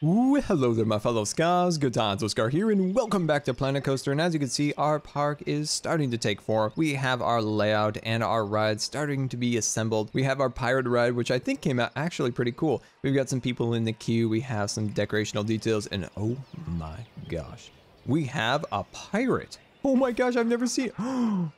Hello there, my fellow Scars. Good times, with Scar here, and welcome back to Planet Coaster. And as you can see, our park is starting to take form. We have our layout and our rides starting to be assembled. We have our pirate ride, which I think came out actually pretty cool. We've got some people in the queue. We have some decorational details, and oh my gosh, we have a pirate. Oh my gosh, I've never seen. Oh,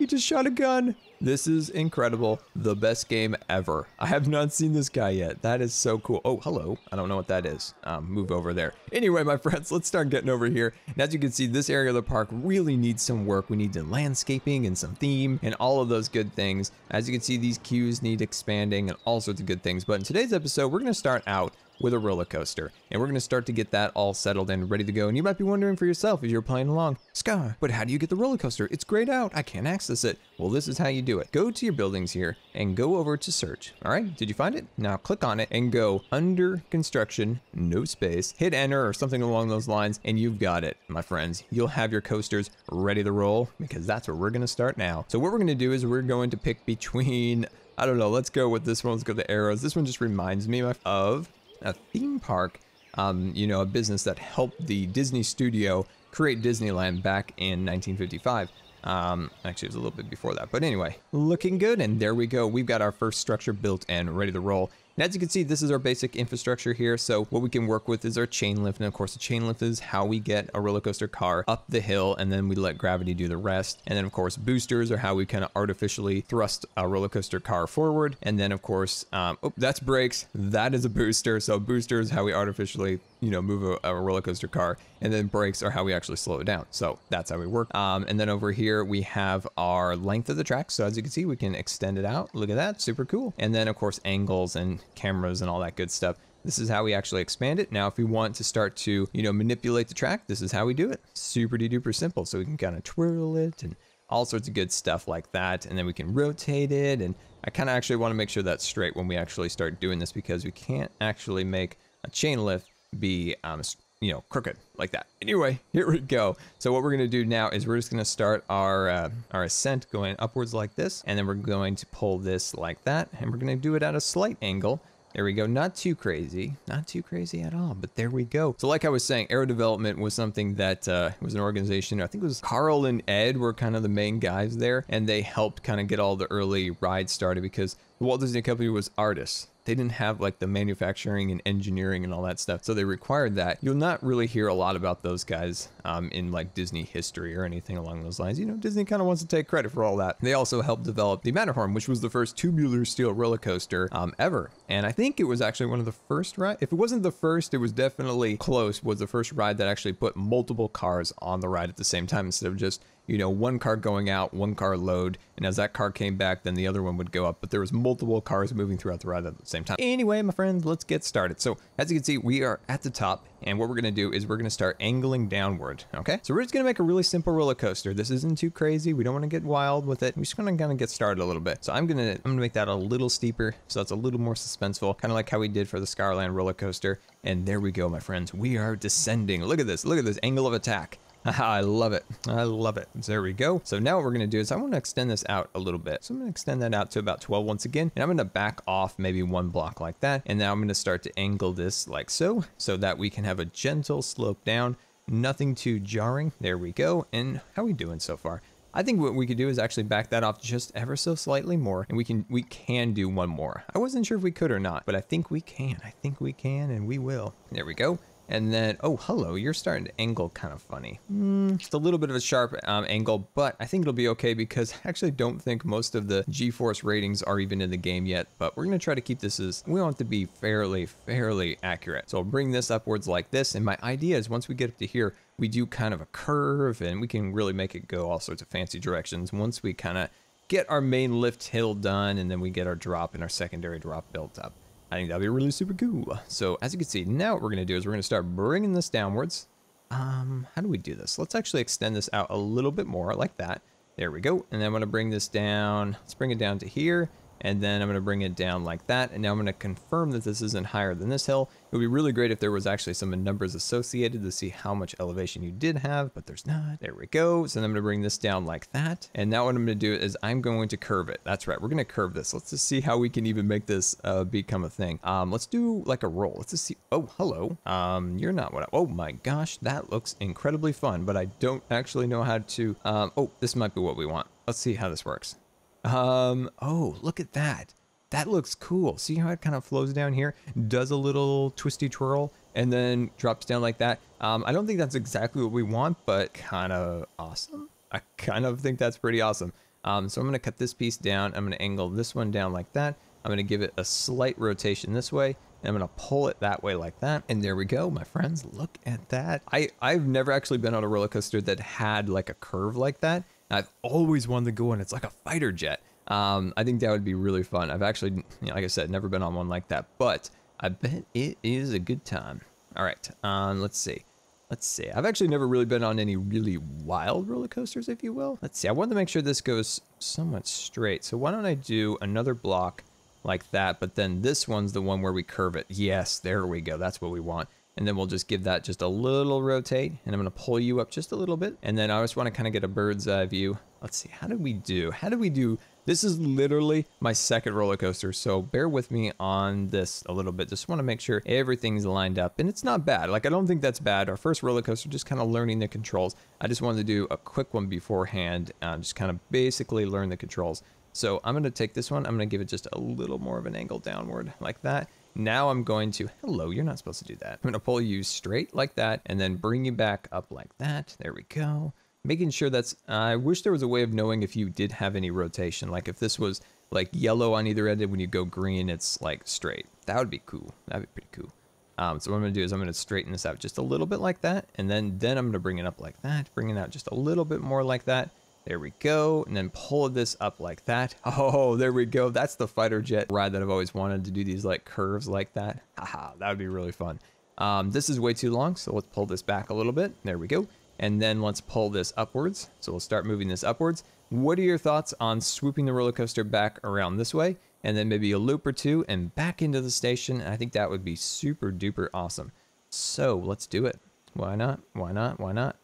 he just shot a gun. This is incredible. The best game ever. I have not seen this guy yet. That is so cool. Oh, hello. I don't know what that is. Um, move over there. Anyway, my friends, let's start getting over here. And as you can see, this area of the park really needs some work. We need some landscaping and some theme and all of those good things. As you can see, these queues need expanding and all sorts of good things. But in today's episode, we're going to start out with a roller coaster. And we're going to start to get that all settled and ready to go. And you might be wondering for yourself as you're playing along, Scar, but how do you get the roller coaster? It's grayed out. I can't access it. Well, this is how you do it. Go to your buildings here and go over to search. All right, did you find it? Now click on it and go under construction, no space, hit enter or something along those lines, and you've got it, my friends. You'll have your coasters ready to roll because that's where we're going to start now. So what we're going to do is we're going to pick between I don't know. Let's go with this one. Let's go the arrows. This one just reminds me of a theme park, um, you know, a business that helped the Disney studio create Disneyland back in 1955. Um, actually, it was a little bit before that, but anyway, looking good. And there we go. We've got our first structure built and ready to roll. And as you can see, this is our basic infrastructure here. So what we can work with is our chain lift. And of course, the chain lift is how we get a roller coaster car up the hill and then we let gravity do the rest. And then of course, boosters are how we kind of artificially thrust a roller coaster car forward. And then of course, um, oh, that's brakes. That is a booster. So booster is how we artificially, you know, move a, a roller coaster car. And then brakes are how we actually slow it down. So that's how we work. Um, and then over here, we have our length of the track. So as you can see, we can extend it out. Look at that, super cool. And then of course, angles and cameras and all that good stuff. This is how we actually expand it. Now, if we want to start to, you know, manipulate the track, this is how we do it. Super duper simple. So we can kind of twirl it and all sorts of good stuff like that. And then we can rotate it. And I kind of actually want to make sure that's straight when we actually start doing this because we can't actually make a chain lift be, um, you know, crooked like that. Anyway, here we go. So what we're going to do now is we're just going to start our, uh, our ascent going upwards like this. And then we're going to pull this like that. And we're going to do it at a slight angle there we go. Not too crazy. Not too crazy at all, but there we go. So like I was saying, Arrow Development was something that uh, was an organization, I think it was Carl and Ed were kind of the main guys there, and they helped kind of get all the early rides started because the Walt Disney Company was artists they didn't have like the manufacturing and engineering and all that stuff. So they required that. You'll not really hear a lot about those guys um, in like Disney history or anything along those lines. You know, Disney kind of wants to take credit for all that. They also helped develop the Matterhorn, which was the first tubular steel roller coaster um, ever. And I think it was actually one of the first ride. If it wasn't the first, it was definitely close. Was the first ride that actually put multiple cars on the ride at the same time instead of just you know, one car going out, one car load, and as that car came back, then the other one would go up. But there was multiple cars moving throughout the ride at the same time. Anyway, my friends, let's get started. So as you can see, we are at the top, and what we're gonna do is we're gonna start angling downward. Okay, so we're just gonna make a really simple roller coaster. This isn't too crazy. We don't want to get wild with it. We're just gonna kind of get started a little bit. So I'm gonna I'm gonna make that a little steeper, so that's a little more suspenseful, kind of like how we did for the Scarland roller coaster. And there we go, my friends. We are descending. Look at this. Look at this angle of attack. I love it. I love it. There we go. So now what we're going to do is I want to extend this out a little bit. So I'm going to extend that out to about 12 once again. And I'm going to back off maybe one block like that. And now I'm going to start to angle this like so, so that we can have a gentle slope down. Nothing too jarring. There we go. And how are we doing so far? I think what we could do is actually back that off just ever so slightly more and we can we can do one more. I wasn't sure if we could or not, but I think we can. I think we can and we will. There we go. And then, oh, hello, you're starting to angle kind of funny. Mm, just a little bit of a sharp um, angle, but I think it'll be okay because I actually don't think most of the G-force ratings are even in the game yet, but we're gonna try to keep this as, we want to be fairly, fairly accurate. So I'll bring this upwards like this, and my idea is once we get up to here, we do kind of a curve and we can really make it go all sorts of fancy directions once we kind of get our main lift hill done and then we get our drop and our secondary drop built up. I think that'd be really super cool. So as you can see, now what we're gonna do is we're gonna start bringing this downwards. Um, how do we do this? Let's actually extend this out a little bit more like that. There we go. And then I'm gonna bring this down. Let's bring it down to here. And then I'm going to bring it down like that. And now I'm going to confirm that this isn't higher than this hill. It would be really great if there was actually some numbers associated to see how much elevation you did have, but there's not. There we go. So then I'm going to bring this down like that. And now what I'm going to do is I'm going to curve it. That's right. We're going to curve this. Let's just see how we can even make this uh, become a thing. Um, let's do like a roll. Let's just see. Oh, hello. Um, you're not what I, oh my gosh, that looks incredibly fun, but I don't actually know how to, um, oh, this might be what we want. Let's see how this works. Um, oh, look at that. That looks cool. See how it kind of flows down here? Does a little twisty twirl and then drops down like that. Um, I don't think that's exactly what we want, but kind of awesome. I kind of think that's pretty awesome. Um, so I'm going to cut this piece down. I'm going to angle this one down like that. I'm going to give it a slight rotation this way. And I'm going to pull it that way like that. And there we go, my friends. Look at that. I, I've never actually been on a roller coaster that had like a curve like that. I've always wanted to go on. It's like a fighter jet. Um, I think that would be really fun. I've actually, you know, like I said, never been on one like that, but I bet it is a good time. All right, um, let's see. Let's see. I've actually never really been on any really wild roller coasters, if you will. Let's see. I wanted to make sure this goes somewhat straight. So why don't I do another block like that, but then this one's the one where we curve it. Yes, there we go. That's what we want and then we'll just give that just a little rotate and I'm to pull you up just a little bit and then I just want to kind of get a bird's eye view. Let's see, how did we do? How did we do? This is literally my second roller coaster, so bear with me on this a little bit. Just want to make sure everything's lined up, and it's not bad. Like, I don't think that's bad. Our first roller coaster, just kind of learning the controls. I just wanted to do a quick one beforehand, uh, just kind of basically learn the controls. So I'm going to take this one, I'm going to give it just a little more of an angle downward, like that. Now I'm going to, hello, you're not supposed to do that. I'm going to pull you straight like that and then bring you back up like that. There we go. Making sure that's, uh, I wish there was a way of knowing if you did have any rotation. Like if this was like yellow on either end and when you go green, it's like straight. That would be cool. That'd be pretty cool. Um, so what I'm going to do is I'm going to straighten this out just a little bit like that. And then, then I'm going to bring it up like that, bring it out just a little bit more like that. There we go. And then pull this up like that. Oh, there we go. That's the fighter jet ride that I've always wanted to do these like curves like that. Haha, that would be really fun. Um, this is way too long, so let's pull this back a little bit. There we go. And then let's pull this upwards. So we'll start moving this upwards. What are your thoughts on swooping the roller coaster back around this way? And then maybe a loop or two and back into the station. I think that would be super duper awesome. So let's do it. Why not? Why not? Why not?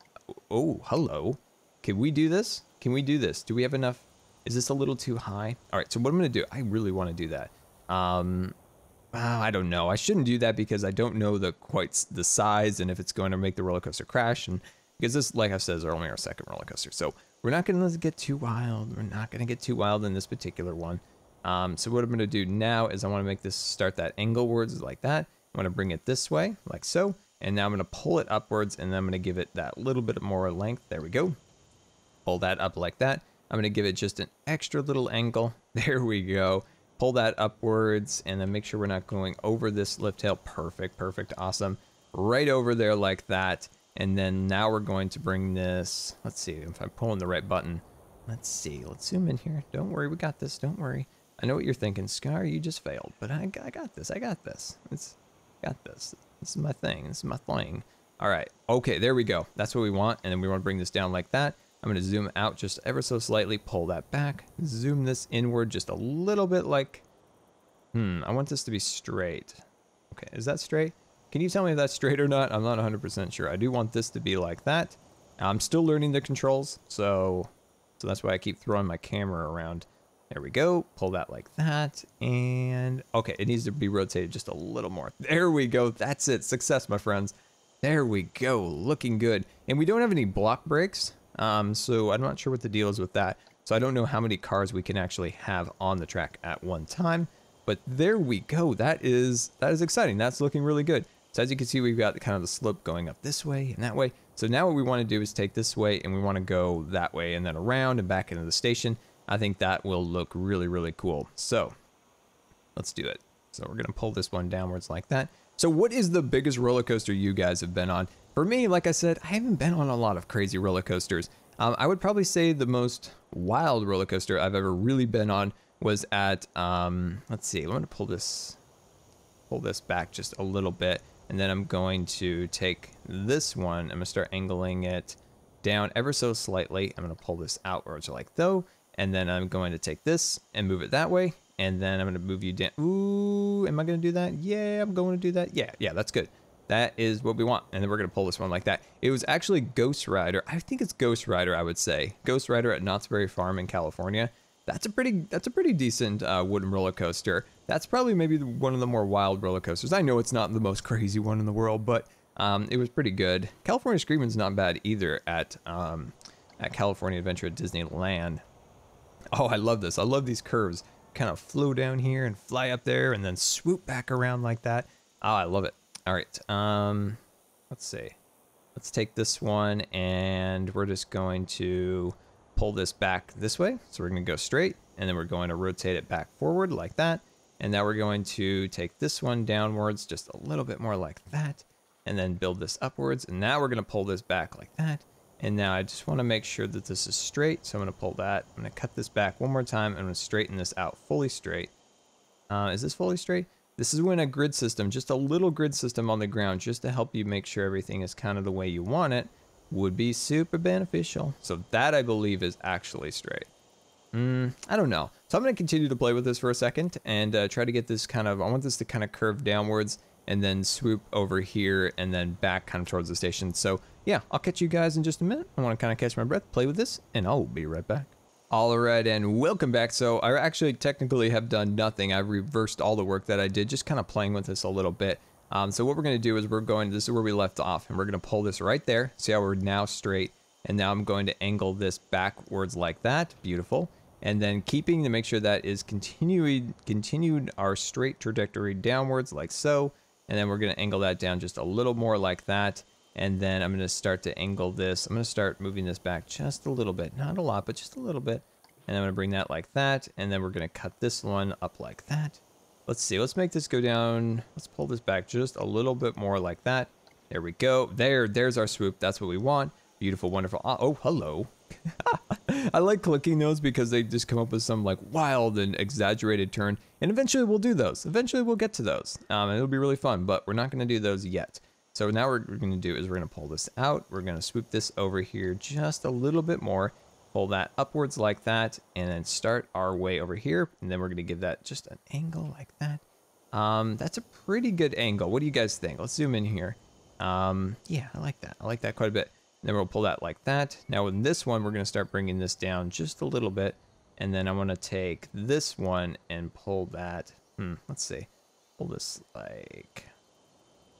Oh, hello. Can we do this? Can we do this? Do we have enough? Is this a little too high? All right, so what I'm going to do, I really want to do that. Um, well, I don't know. I shouldn't do that because I don't know the quite the size and if it's going to make the roller coaster crash. And because this, like I said, is only our second roller coaster. So we're not going to get too wild. We're not going to get too wild in this particular one. Um, so what I'm going to do now is I want to make this start that angle words like that. I want to bring it this way, like so. And now I'm going to pull it upwards and then I'm going to give it that little bit more length. There we go pull that up like that. I'm going to give it just an extra little angle. There we go. Pull that upwards and then make sure we're not going over this lift tail. Perfect, perfect, awesome. Right over there like that. And then now we're going to bring this, let's see if I'm pulling the right button. Let's see, let's zoom in here. Don't worry, we got this, don't worry. I know what you're thinking, Scar, you just failed, but I, I got this, I got this. It's got this. This is my thing, this is my thing. All right, okay, there we go. That's what we want, and then we want to bring this down like that. I'm going to zoom out just ever so slightly, pull that back, zoom this inward just a little bit like, hmm, I want this to be straight. Okay, is that straight? Can you tell me if that's straight or not? I'm not 100% sure. I do want this to be like that. I'm still learning the controls, so, so that's why I keep throwing my camera around. There we go. Pull that like that. And okay, it needs to be rotated just a little more. There we go. That's it. Success, my friends. There we go. Looking good. And we don't have any block brakes. Um, so I'm not sure what the deal is with that. So I don't know how many cars we can actually have on the track at one time. But there we go. That is that is exciting. That's looking really good. So as you can see, we've got kind of the slope going up this way and that way. So now what we want to do is take this way and we want to go that way and then around and back into the station. I think that will look really, really cool. So let's do it. So we're going to pull this one downwards like that. So what is the biggest roller coaster you guys have been on? For me, like I said, I haven't been on a lot of crazy roller coasters. Um, I would probably say the most wild roller coaster I've ever really been on was at, um, let's see, I'm going to pull this, pull this back just a little bit. And then I'm going to take this one, I'm going to start angling it down ever so slightly. I'm going to pull this outwards like though. And then I'm going to take this and move it that way. And then I'm going to move you down. Ooh, am I going to do that? Yeah, I'm going to do that. Yeah, yeah, that's good. That is what we want. And then we're going to pull this one like that. It was actually Ghost Rider. I think it's Ghost Rider, I would say. Ghost Rider at Knott's Berry Farm in California. That's a pretty that's a pretty decent uh, wooden roller coaster. That's probably maybe one of the more wild roller coasters. I know it's not the most crazy one in the world, but um, it was pretty good. California Screaming's not bad either at um, at California Adventure at Disneyland. Oh, I love this. I love these curves. Kind of flow down here and fly up there and then swoop back around like that. Oh, I love it. All right. Um, let's see. Let's take this one and we're just going to pull this back this way. So we're going to go straight and then we're going to rotate it back forward like that. And now we're going to take this one downwards just a little bit more like that and then build this upwards. And now we're going to pull this back like that. And now I just want to make sure that this is straight. So I'm going to pull that. I'm going to cut this back one more time. I'm going to straighten this out fully straight. Uh, is this fully straight? This is when a grid system, just a little grid system on the ground, just to help you make sure everything is kind of the way you want it, would be super beneficial. So that I believe is actually straight. Mm, I don't know. So I'm going to continue to play with this for a second and uh, try to get this kind of, I want this to kind of curve downwards and then swoop over here and then back kind of towards the station. So yeah, I'll catch you guys in just a minute. I want to kind of catch my breath, play with this, and I'll be right back. All right, and welcome back. So I actually technically have done nothing. I reversed all the work that I did, just kind of playing with this a little bit. Um, so what we're going to do is we're going, to this is where we left off, and we're going to pull this right there. See how we're now straight. And now I'm going to angle this backwards like that. Beautiful. And then keeping to make sure that is continuing, continued our straight trajectory downwards like so. And then we're going to angle that down just a little more like that. And then I'm going to start to angle this. I'm going to start moving this back just a little bit. Not a lot, but just a little bit. And I'm going to bring that like that. And then we're going to cut this one up like that. Let's see. Let's make this go down. Let's pull this back just a little bit more like that. There we go. There, there's our swoop. That's what we want. Beautiful, wonderful. Oh, oh hello. I like clicking those because they just come up with some like wild and exaggerated turn. And eventually we'll do those. Eventually we'll get to those. Um, it'll be really fun, but we're not going to do those yet. So now what we're going to do is we're going to pull this out. We're going to swoop this over here just a little bit more. Pull that upwards like that and then start our way over here. And then we're going to give that just an angle like that. Um, that's a pretty good angle. What do you guys think? Let's zoom in here. Um, yeah, I like that. I like that quite a bit. Then we'll pull that like that. Now with this one, we're going to start bringing this down just a little bit. And then I'm going to take this one and pull that. Hmm, let's see. Pull this like,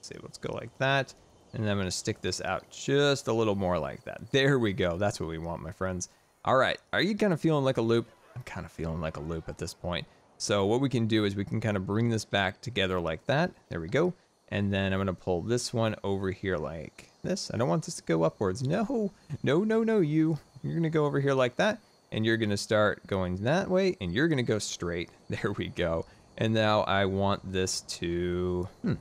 let's see, let's go like that. And then I'm going to stick this out just a little more like that. There we go. That's what we want, my friends. All right. Are you kind of feeling like a loop? I'm kind of feeling like a loop at this point. So what we can do is we can kind of bring this back together like that. There we go. And then I'm going to pull this one over here like this. I don't want this to go upwards. No, no, no, no, you. You're going to go over here like that. And you're going to start going that way. And you're going to go straight. There we go. And now I want this to... Hmm.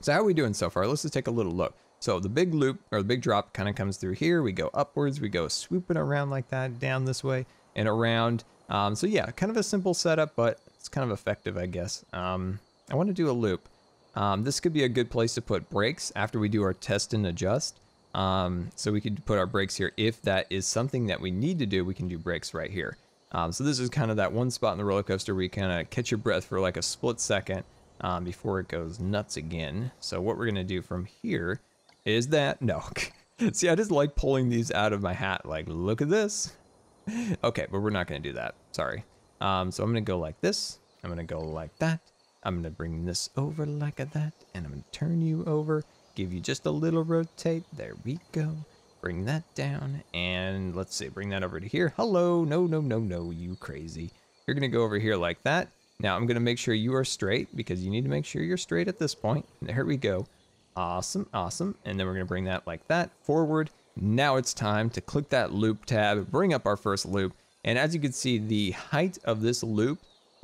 So how are we doing so far? Let's just take a little look. So the big loop, or the big drop kind of comes through here. We go upwards. We go swooping around like that, down this way, and around. Um, so yeah, kind of a simple setup, but it's kind of effective, I guess. Um, I want to do a loop. Um, this could be a good place to put brakes after we do our test and adjust. Um, so we could put our brakes here. If that is something that we need to do, we can do brakes right here. Um, so this is kind of that one spot in the roller coaster where you kind of catch your breath for like a split second um, before it goes nuts again. So what we're to do from here is that, no. See, I just like pulling these out of my hat. Like, look at this. okay, but we're not to do that. Sorry. Um, so I'm to go like this. I'm to go like that. I'm to bring this over like that, and I'm to turn you over, give you just a little rotate. There we go. Bring that down, and let's see, bring that over to here. Hello, no, no, no, no, you crazy. You're to go over here like that. Now I'm going to make sure you are straight, because you need to make sure you're straight at this point. There we go. Awesome, awesome. And then we're going to bring that like that forward. Now it's time to click that loop tab, bring up our first loop. And as you can see, the height of this loop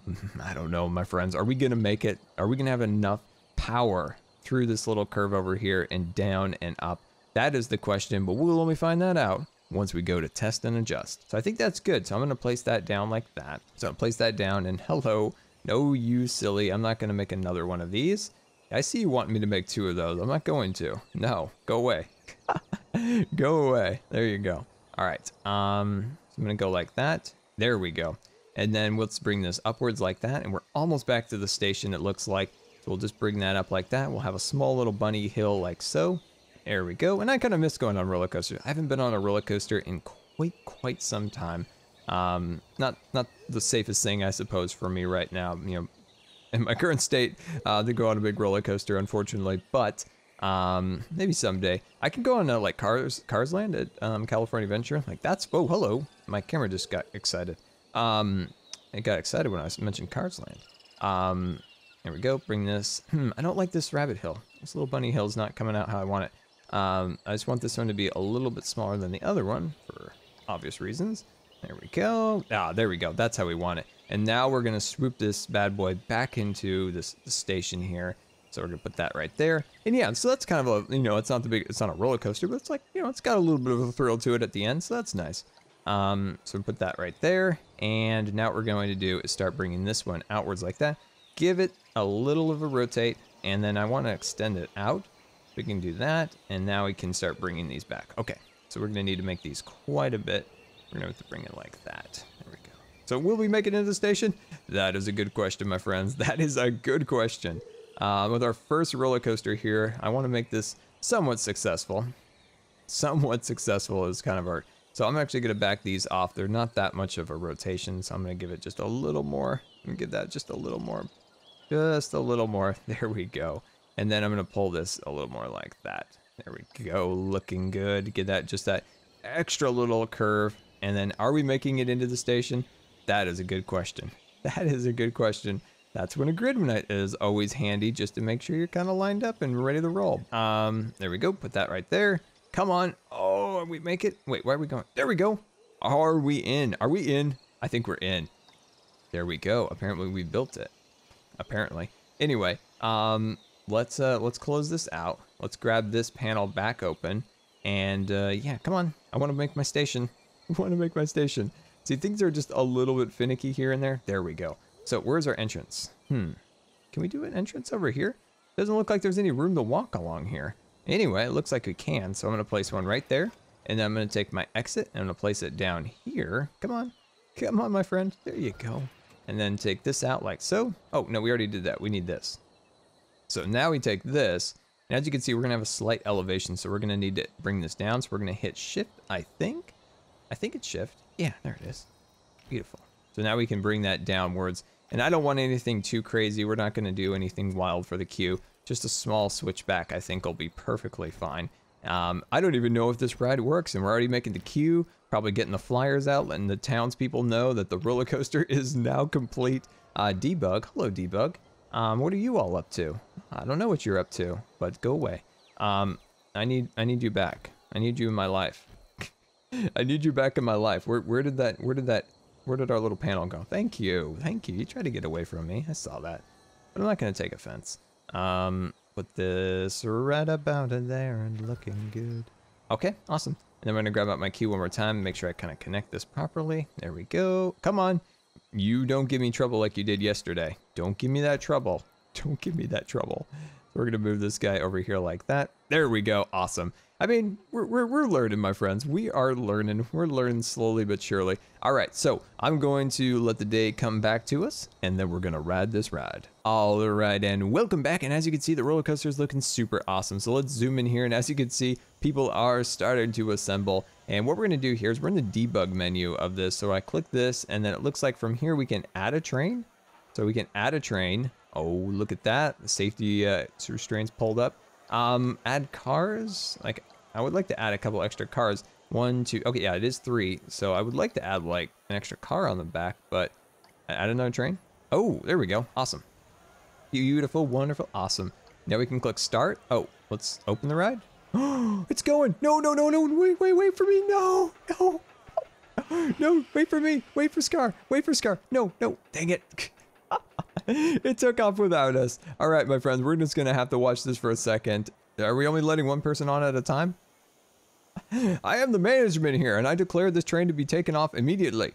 I don't know, my friends. Are we going to make it? Are we going to have enough power through this little curve over here and down and up? That is the question, but we'll only find that out once we go to test and adjust. So I think that's good. So I'm to place that down like that. So I'll place that down and hello, no you silly. I'm not going to make another one of these. I see you want me to make two of those. I'm not going to. No, go away. go away. There you go. All right. Um, so I'm going to go like that. There we go. And then let's bring this upwards like that. And we're almost back to the station, it looks like. So we'll just bring that up like that. We'll have a small little bunny hill like so. There we go. And I kind of miss going on roller coasters. I haven't been on a roller coaster in quite, quite some time. Um, not, not the safest thing, I suppose, for me right now. You know, in my current state, uh, to go on a big roller coaster, unfortunately. But um, maybe someday I can go on uh, like Cars Cars Land at um, California Adventure. Like that's oh hello, my camera just got excited. Um, it got excited when I mentioned Cars Land. Um, there we go. Bring this. Hmm, I don't like this rabbit hill. This little bunny hill is not coming out how I want it. Um, I just want this one to be a little bit smaller than the other one for obvious reasons. There we go. Ah, there we go. That's how we want it. And now we're going to swoop this bad boy back into this station here. So we're gonna put that right there. And yeah, so that's kind of a, you know, it's not the big, it's not a roller coaster, but it's like, you know, it's got a little bit of a thrill to it at the end. So that's nice. Um, so put that right there. And now what we're going to do is start bringing this one outwards like that. Give it a little of a rotate. And then I want to extend it out. We can do that. And now we can start bringing these back. Okay. So we're going to need to make these quite a bit. We're going to have to bring it like that. There we go. So will we make it into the station? That is a good question, my friends. That is a good question. Uh, with our first roller coaster here, I want to make this somewhat successful. Somewhat successful is kind of our... So I'm actually going to back these off. They're not that much of a rotation, so I'm going to give it just a little more. I'm give that just a little more. Just a little more. There we go. And then I'm going to pull this a little more like that. There we go. Looking good. Get that just that extra little curve. And then are we making it into the station? That is a good question. That is a good question. That's when a grid is always handy just to make sure you're kind of lined up and ready to roll. Um, there we go. Put that right there. Come on. Oh, we make it? Wait, where are we going? There we go. Are we in? Are we in? I think we're in. There we go. Apparently we built it. Apparently. Anyway, um, let's uh, let's close this out. Let's grab this panel back open. And uh, yeah, come on. I want to make my station. Want to make my station. See, things are just a little bit finicky here and there. There we go. So where's our entrance? Hmm. Can we do an entrance over here? Doesn't look like there's any room to walk along here. Anyway, it looks like we can. So I'm going to place one right there. And then I'm going to take my exit and I'm going to place it down here. Come on. Come on, my friend. There you go. And then take this out like so. Oh, no, we already did that. We need this. So now we take this. And as you can see, we're going to have a slight elevation. So we're going to need to bring this down. So we're going to hit shift, I think. I think it's shift. Yeah, there it is. Beautiful. So now we can bring that downwards. And I don't want anything too crazy. We're not going to do anything wild for the queue. Just a small switchback I think will be perfectly fine. Um, I don't even know if this ride works, and we're already making the queue, probably getting the flyers out, letting the townspeople know that the roller coaster is now complete. Uh, Debug, hello Debug. Um, what are you all up to? I don't know what you're up to, but go away. Um, I need I need you back. I need you in my life. I need you back in my life. Where where did that where did that where did our little panel go? Thank you. Thank you. You tried to get away from me. I saw that. But I'm not to take offense. Um, put this right about in there and looking good. Okay, awesome. And then I'm to grab out my key one more time and make sure I kind of connect this properly. There we go. Come on. You don't give me trouble like you did yesterday. Don't give me that trouble. Don't give me that trouble. So we're to move this guy over here like that. There we go. Awesome. I mean, we're, we're, we're learning, my friends. We are learning. We're learning slowly but surely. All right, so I'm going to let the day come back to us, and then we're going to ride this ride. All right, and welcome back. And as you can see, the roller coaster is looking super awesome. So let's zoom in here, and as you can see, people are starting to assemble. And what we're going to do here is we're in the debug menu of this. So I click this, and then it looks like from here we can add a train. So we can add a train. Oh, look at that. The safety uh, restraints pulled up. Um, add cars. Like, I would like to add a couple extra cars. One, two, okay, yeah, it is three. So I would like to add like an extra car on the back, but add another train. Oh, there we go. Awesome. Beautiful, wonderful, awesome. Now we can click start. Oh, let's open the ride. it's going. No, no, no, no. Wait, wait, wait for me. No, no. No, wait for me. Wait for Scar. Wait for Scar. No, no. Dang it. it took off without us. All right, my friends, we're just going to have to watch this for a second. Are we only letting one person on at a time? I am the management here, and I declare this train to be taken off immediately.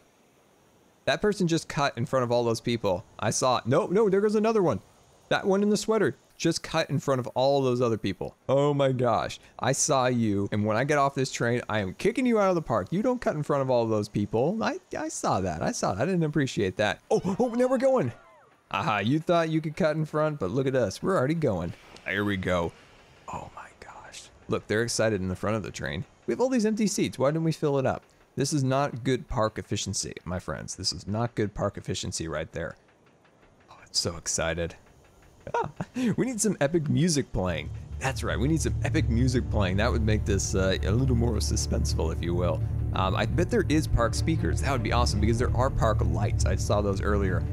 That person just cut in front of all those people. I saw it. No, no, there goes another one. That one in the sweater. just cut in front of all those other people. Oh my gosh. I saw you, and when I get off this train, I am kicking you out of the park. You don't cut in front of all those people. I, I saw that. I saw that. I didn't appreciate that. Oh, oh, now we're going. Aha, you thought you could cut in front, but look at us. We're already going. Here we go. Oh my gosh. Look, they're excited in the front of the train. We have all these empty seats. Why didn't we fill it up? This is not good park efficiency, my friends. This is not good park efficiency right there. Oh, I'm so excited. we need some epic music playing. That's right, we need some epic music playing. That would make this uh, a little more suspenseful, if you will. Um, I bet there is park speakers. That would be awesome because there are park lights. I saw those earlier.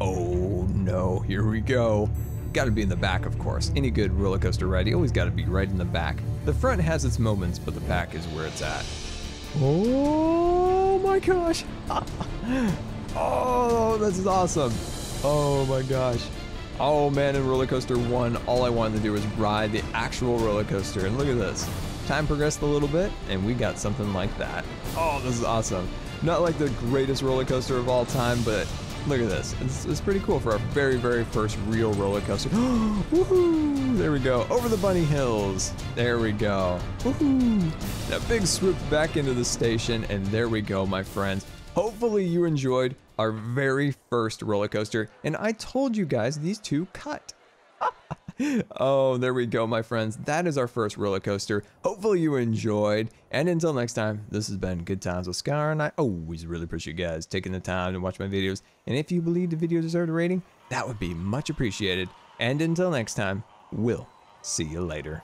Oh no, here we go. Gotta be in the back, of course. Any good roller coaster ride, you always gotta be right in the back. The front has its moments, but the back is where it's at. Oh my gosh. oh, this is awesome. Oh my gosh. Oh man, in Roller Coaster 1, all I wanted to do was ride the actual roller coaster. And look at this. Time progressed a little bit, and we got something like that. Oh, this is awesome. Not like the greatest roller coaster of all time, but look at this. It's, it's pretty cool for our very, very first real roller coaster. Woohoo! There we go. Over the bunny hills. There we go. Woohoo! Now, big swoop back into the station, and there we go, my friends. Hopefully you enjoyed our very first roller coaster, and I told you guys these two cut. oh, there we go, my friends. That is our first roller coaster. Hopefully you enjoyed. And until next time, this has been Good Times with Scar, and I always really appreciate you guys taking the time to watch my videos. And if you believe the video deserved a rating, that would be much appreciated. And until next time, we'll see you later.